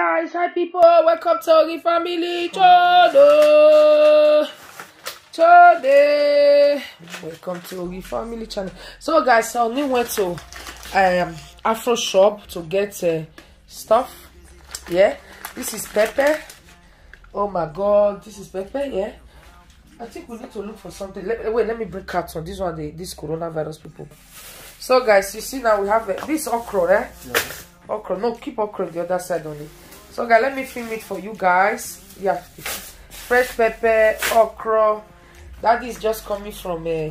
guys, hi people, welcome to Ogi Family channel. Today, welcome to Ogi Family channel. So guys, I only went to um Afro shop to get uh, stuff. Yeah, this is pepper. Oh my God, this is pepper. Yeah, I think we need to look for something. Let, wait, let me bring carton. This one, the this coronavirus people. So guys, you see now we have uh, this okra, eh? Yeah okra no keep okra on the other side only so guys let me film it for you guys. Yeah. Fresh pepper okra. That is just coming from uh,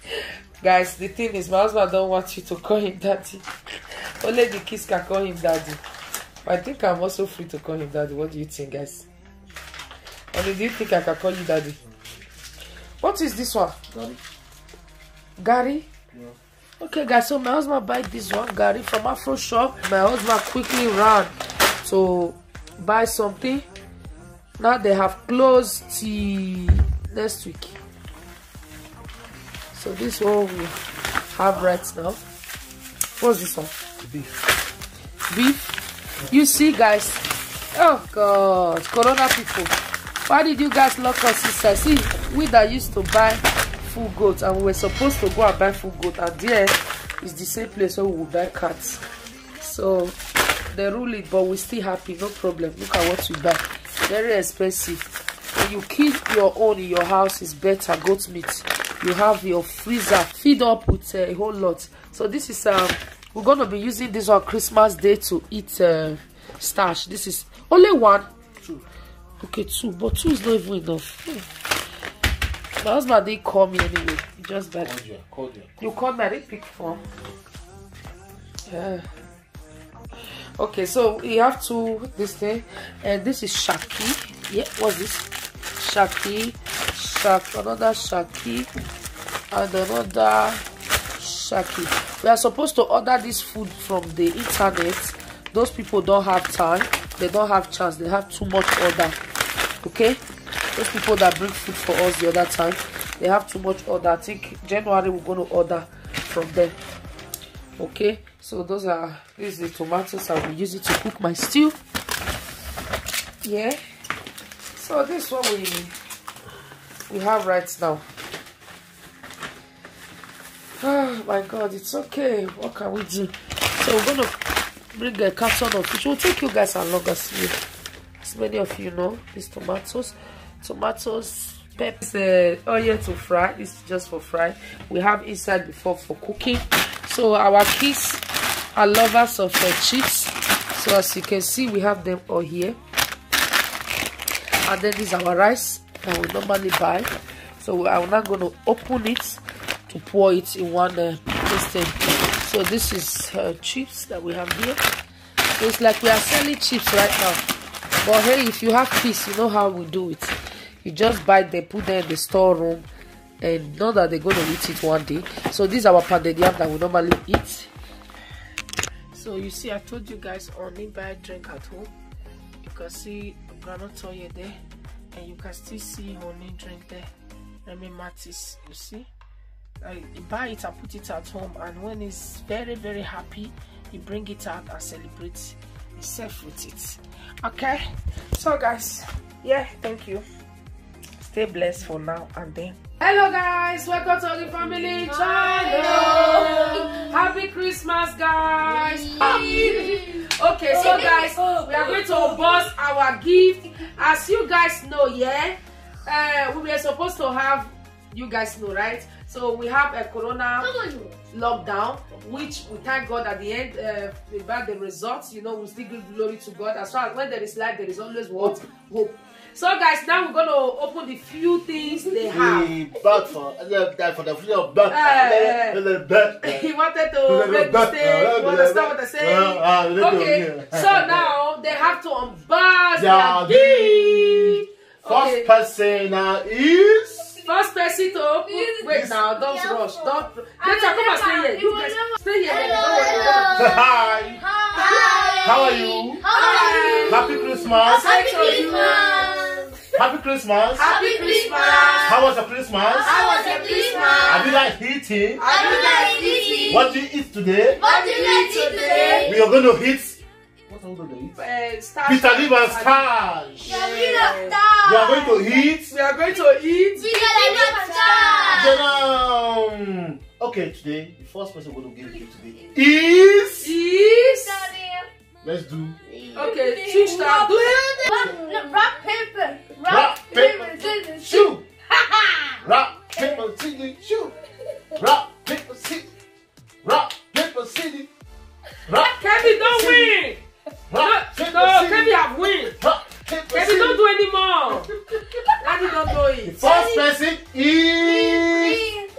guys the thing is my husband don't want you to call him daddy. Only the kids can call him daddy. But i think i'm also free to call him daddy. What do you think guys? Only do you think i can call you daddy? What is this one? Gary. gary? Yeah. Okay guys, so my husband buy this one Gary from Afro shop. My husband quickly ran to buy something. Now they have closed till next week. So this one we have right now. What's this one? Beef. Beef. You see guys. Oh god, Corona people. Why did you guys lock us inside? See, we that used to buy full goat and we were supposed to go and buy full goat and there is the same place where we will buy cats so they rule it but we still happy no problem look at what we buy very expensive when you keep your own in your house is better goat meat you have your freezer feed up with uh, a whole lot so this is um we're gonna be using this on christmas day to eat uh, starch this is only one Two. okay two but two is not even enough Hmm. My husband didn't call me anyway. He just. Called you. Called you. You called me, I didn't pick phone. Yeah. Okay, so we have to this thing, and this is Shaki. Yeah, what's this? Shaki, Shak, another Shaki, and another Shaki. We are supposed to order this food from the internet. Those people don't have time. They don't have chance. They have too much order. Okay those people that bring food for us the other time they have too much order i think january we're going to order from them okay so those are this is the tomatoes. I will use it to cook my stew. Yeah. So this one we we have right now. Oh my god it's okay. What can we do? So we're gonna bring a carton of fish. We'll take you guys along as you as many of you know these tomatoes. Tomatoes peppers uh, oil to fry. Is just for fry. We have inside before for cooking. So our kids are lovers of uh, chips. So as you can see we have them all here. And then this is our rice that we normally buy. So i'm not going to open it to pour it in one uh, so this is uh, chips that we have here. So it's like we are selling chips right now. But hey if you have peace you know how we do it. You just buy them put them in the storeroom and know that they're going to eat it one day. So this is our yam that we normally eat so you see i told you guys only buy drink at home. You can see granite oil there. And you can still see honey drink there. Remy Mattis, you see. I buy it and put it at home. And when it's very very happy you bring it out and celebrate yourself with it. Okay? So guys yeah thank you. Stay blessed for now and then hello guys. Welcome to the family channel. Happy christmas guys. Okay so guys we are going to bust our gift. As you guys know yeah uh we were supposed to have you guys know right? So we have a corona lockdown which we thank god at the end uh, about the results. You know we still give glory to god. As far as when there is life there is always what? Hope so guys now we're gonna open the few things they have We bought for that for the free of birth. Eh, Little birth. he wanted to make mistake you understand what i'm saying okay so now they have to unbox Yeah, their gift First okay person uh, is. first person to open wait now don't Yeah. rush don't later come and stay here you guys stay here. Hi. Hi. How are you? Hi. Happy Christmas. Happy. Christmas. Happy Christmas. Happy Christmas. How was your Christmas? How was your Christmas? Have you like eating? Have you guys eating? What do you eat today? What did you eat today? We are going to eat What are we going to eat? Uh, star Peter Liv and Stash. Yeah. We are going to eat. We are going to eat. Then, um, okay, today, the first person we're going to give gift today is. Is Let's do. okay. Switch that. Do Rock, paper. Rock, paper, scissors, Shoot! Rock, paper, scissors, shoot! Rock, paper, scissors. Rock, paper, scissors. Rock, Kevin, don't win. No, rock, paper, no, Kevin have win. Rock, paper, Kevin, don't do anymore. Daddy don't do it. first person is.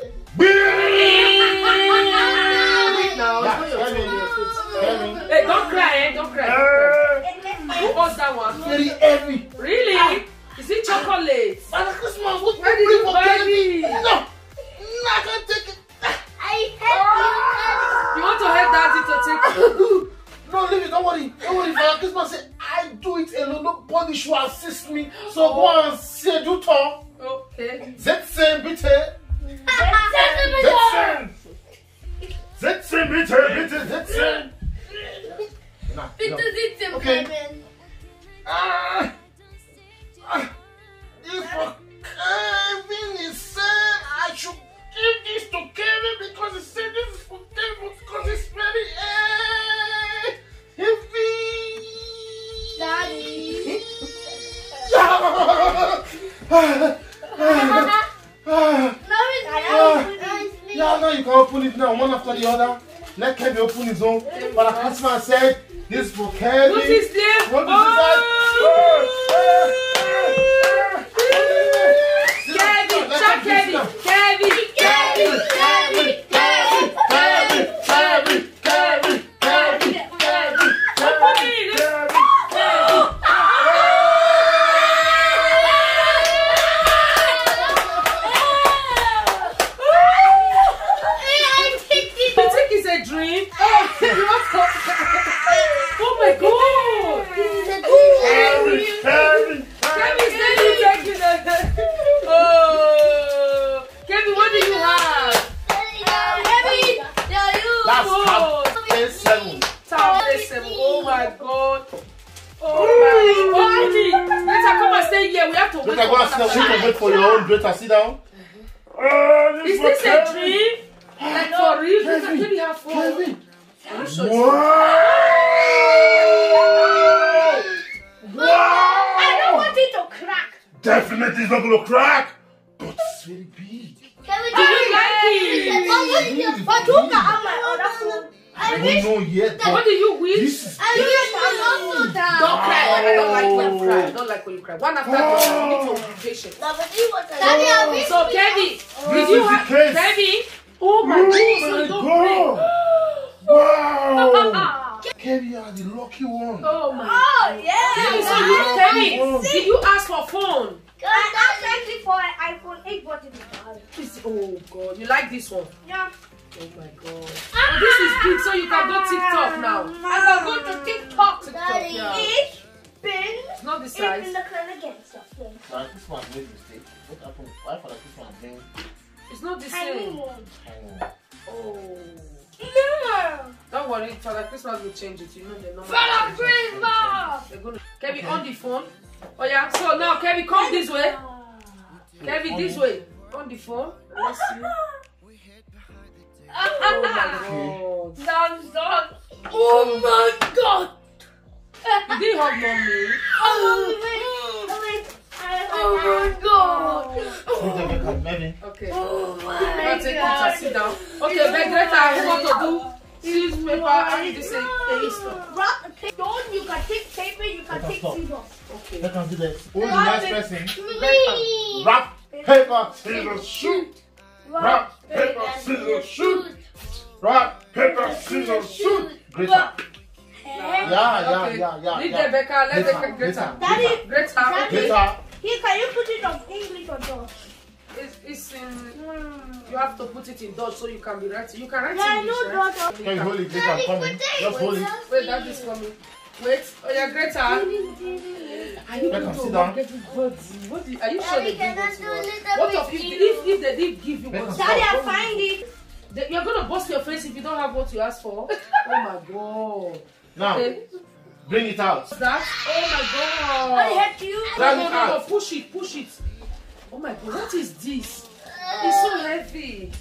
The other. Let Kevin open his own. But the Christmas said, this is for Kevin. What is there? What is have to wait. Go. You can wait for your own break sit down. This is this a dream? Like for real? This actually have four. Kevin. Wow! Wow! I don't want it to crack. Definitely it's not going to crack. But it's very big. Kevin, do you like it? But look at my other phone. I don't know yet, What but do you wish? this is Don't cry. I don't like when you cry. I don't like when you cry. One after the other. You need to be patient. So, Kevin, did you have. Kevin? Oh my Oh God! So my don't God. Wow! Kevin, you are the lucky one. Oh my. Kevin, so you, Kevin, did you ask for phone? This, oh God, you like this one? Oh my God. Ah! Oh, this is big, so you can go TikTok now. Ah! I'm going to TikTok. Daddy. Daddy. Each bin It's not the size. in the clinic again. Stop. Father Christmas made mistake. What happened? Why Father Christmas made It's not the Tiny same. one. Oh. No. Don't worry, Father Christmas will change it. You know the number. Father Christmas. They're gonna... Kevin on the phone. Oh yeah. So now Kevin come this way. Kevin this way. On the phone. Let's see. Oh my God. Done, done. Oh my god. You didn't hug mommy. Oh, oh wait, oh, wait. Oh my oh, god. Maybe. Okay. Oh Now my take god. picture. Sit down. Okay, then Greta, you want to do newspaper and this is a history. Rock, take, don't, you can take paper, you can take Stop. scissors. Okay. Let us do that. Who's the last person? Me. Rock, paper, scissors, shoot. Rock, paper, scissors, shoot. Rock, paper, scissors, shoot. Greta. Yeah, yeah, Okay. yeah, yeah. Leave yeah. the Becca. Let Greta, Becca. Greta. Daddy, Greta. Daddy. Okay. Greta. here, can you put it on English or Dutch? It's, it's in. You have to put it in Dutch so you can be writing. You can write Yeah, I English, know right? Dutch. Can you hold it, Greta? I'm coming. Just hold it. Wait, that is coming. Wait. Oh yeah, Greta. Are you going sit to down. get birds? What? do- Are you sure they give us one? What if, if if they did give you one? Daddy, I find it. They- You're gonna bust your face if you don't have what you asked for. oh my god. Now, Okay. Bring it out. That? Oh my god. I hate you. No, Drag no, no, no, out. push it, push it. Oh my god, what is this? It's so heavy.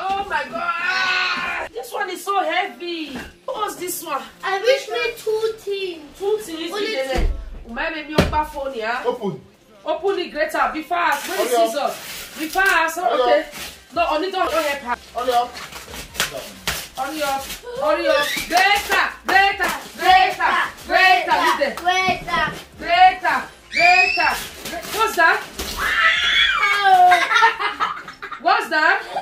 Oh my god. This one is so heavy. What's this one? I wish me two teams. Two things Only in there. Maybe me up phone yeah. Open. Open it greater. Be fast. Where is scissors? Be fast. Okay. No, only don't help her. Hurry up. Hurry up. Hurry up. Greater. Greater. Greater. Greater. Greater. Greater. Greater. Gre- What's that? What's that?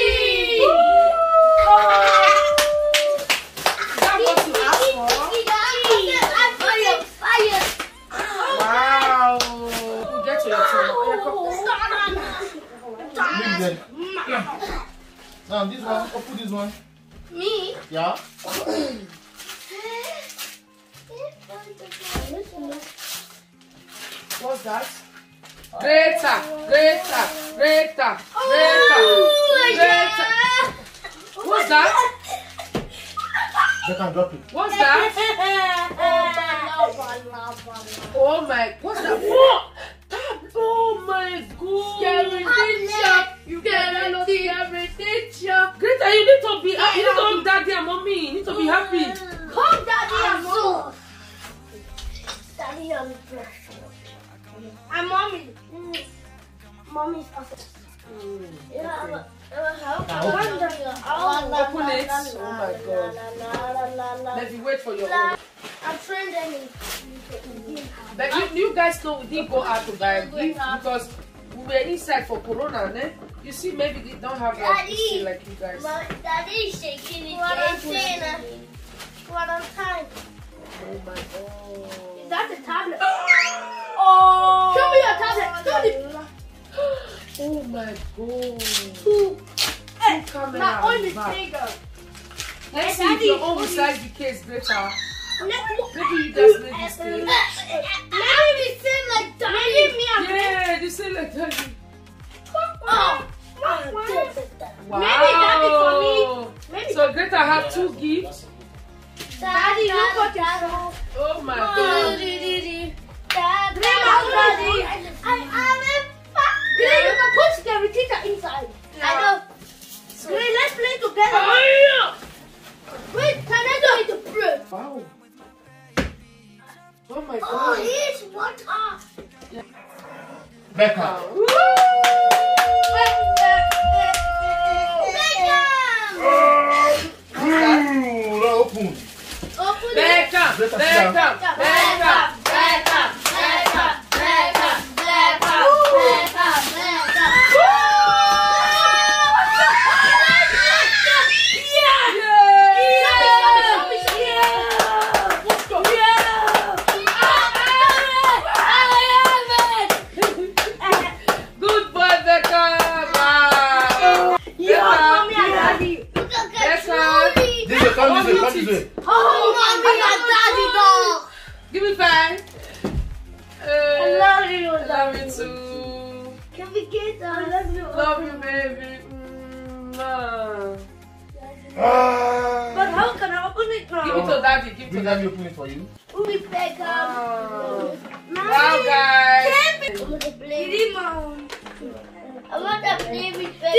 my, what's that? What? Oh my god. You cannot see Greta, you need to be, you need to hug daddy and mommy. You need to be happy. Come, Daddy, and mom. Daddy, and mommy. And mommy. Mm. Mommy's also. Yeah, Open it. Oh my god. Let me wait for your own. I'm training. But you, you guys know we didn't go out to buy a gift because we were inside for Corona, ne? You see, maybe they don't have like, Daddy. this like you guys. Daddy is shaking his What I'm saying. Uh, what I'm trying. Oh my god. That's a tablet. Oh. Show me your tablet. Oh Show me. Oh my god. Two. Hey, camera my own is bigger. Let's see if your own what besides the case better. Let- Maybe you just made Maybe cake. we like that. Maybe me and Yeah, they say like that. Oh. Wow. Maybe that is for me. Maybe. So Greta have two gifts. Daddy, look what you saw. Oh my god. Daddy. Daddy.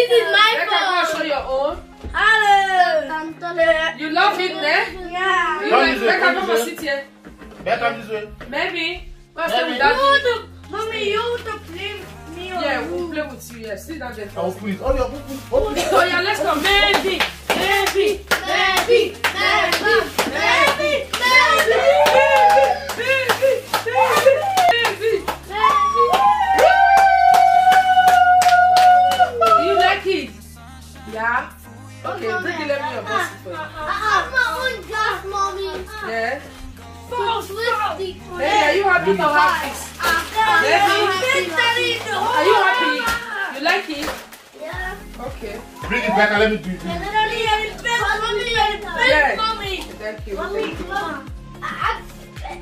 This is Becca, go my show your own. phone. You love it, ne? Yeah. You Come like this way, Becca, come come this and sit here. Becca, come this way. Maybe. Go stay with Maybe. daddy. You to, mommy, you to play with me. Yeah, we'll play with you. Yeah, sit down there. I'll open it. Oh, yeah, open it. Open. Oh yeah, let's go. Maybe, maybe, Baby, baby, baby, baby, Do Yeah. Okay, oh, bring it. Let me your boss for you. I have my own glass, mommy. Yeah. So swiftly. Hey, are you happy to have this? Are you happy? You like it? Yeah. Okay. Bring it, back and Let me do it. Yeah. Mommy. Thank you. Mommy, Thank you. come. I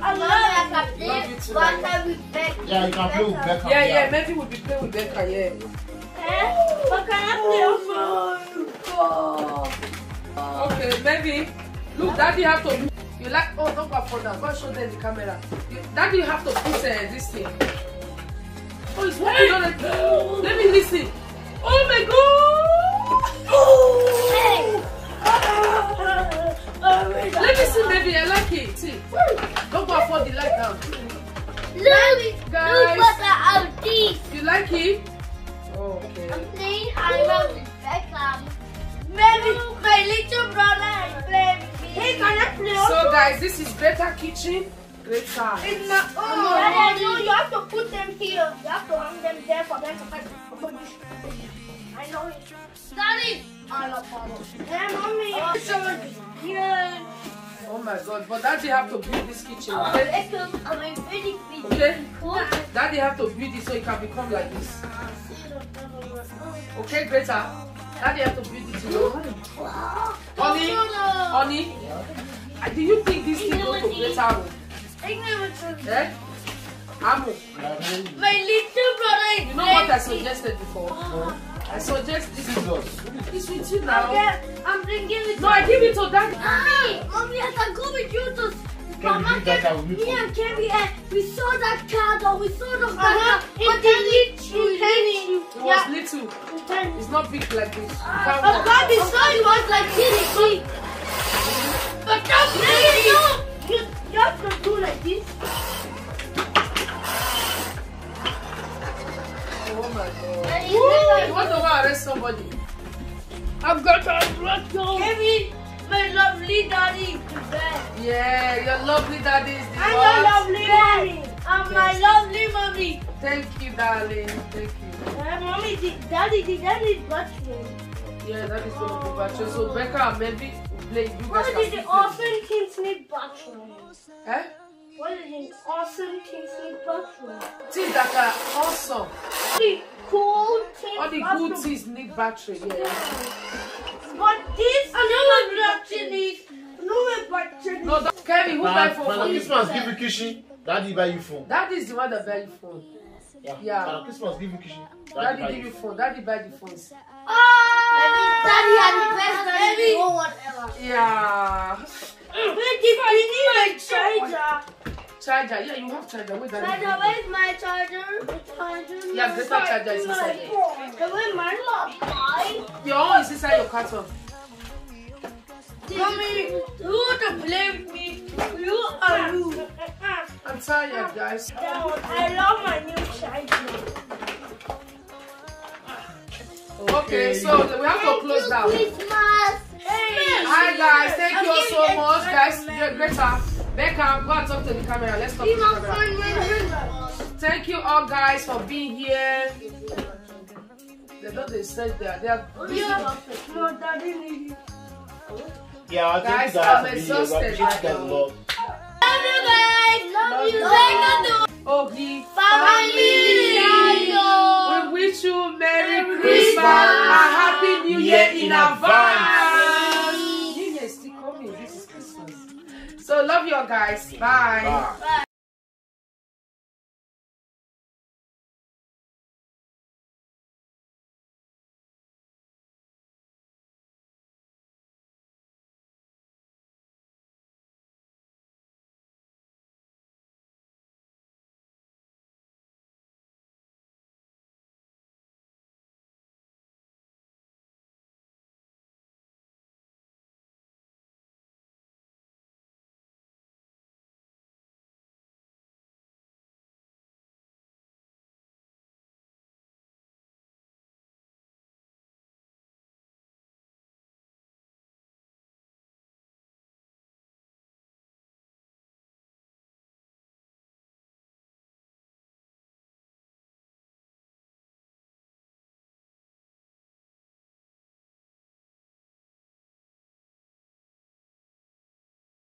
I love. Love you too, One darling. time we beg. Yeah, you can play with Becca. Yeah, yeah. Maybe we'll be playing with Becca. Yeah. I play also? Okay, maybe. Look, Daddy have to. You like? Oh, don't go for that. Go show them the camera. You, Daddy, you have to put uh, this thing. Oh, it's working already. Let me listen. Oh my god! Let me see, baby. I like it. See. Don't go afford the light down. Look, Guys. look what I did. You like it? So, guys, this is Better Kitchen. Great time. It's not. Oh, Daddy, no, you have to put them here. You have to hang them there for them to fight. I know it. Daddy, I love Pablo. Hey, mommy. Oh, yeah. Oh my god, but daddy have to build this kitchen, Oh, okay? I'm a pretty. Okay? Cool. Daddy have to build it so it can become like this. Okay, Greta? Daddy have to build it, you know? Honey, honey, uh, do you think this thing go to Greta room? Eh? Amo, My little brother is you know what I suggested before? I suggest this. Jesus. It's with you now. Okay, I'm bringing it. No, I give it to daddy. Mommy, mommy, I can go with you to Can Mama you that I will meet me and Kevin, uh, we saw that car though, we saw the car, Uh-huh. but they lit you, lit you. It was little. It's not big like this. You can't Oh. God, we saw that is Batman. Yeah, that is gonna be Batman. So Becca, maybe play. You guys eh? what is the awesome Kingsley Batman? Eh? What is an awesome Kingsley Batman? Things that are awesome. The cool things. All the good things need battery. Yeah. yeah. But this. I know my battery is. No, my battery. No, Kevin, who buy phone? This one's give you Kishi. Daddy buy you phone. That is the one that buy you phone. Yeah. Father Christmas give you kitchen. Daddy buy give you phone. Daddy buy the phones. Ah, daddy had the best daddy. No one ever. Yeah. Wait, if I need a charger. Charger. Yeah, you have charger. Wait, Charger, where's my charger? The charger. Yeah, greater charger is inside there. The way my love mine. Your own is inside your carton. Mommy, who want to play with me? You are you. I'm tired, guys. I love my new charger. Okay, so we have to close down. Hi guys, thank you all so much, guys. You're Greta. Becca, go and talk to the camera. Let's talk to the camera. Thank you all guys for being here. They don't they said they are they are No, daddy need you. Yeah, I Guys, think that I'm exhausted guys. Love you. Thank you. Oghi Family. We wish you Merry Merry Christmas Christmas. and Happy New Year in in advance. New Year is still coming. This is Christmas. So love you all guys. Bye. Bye.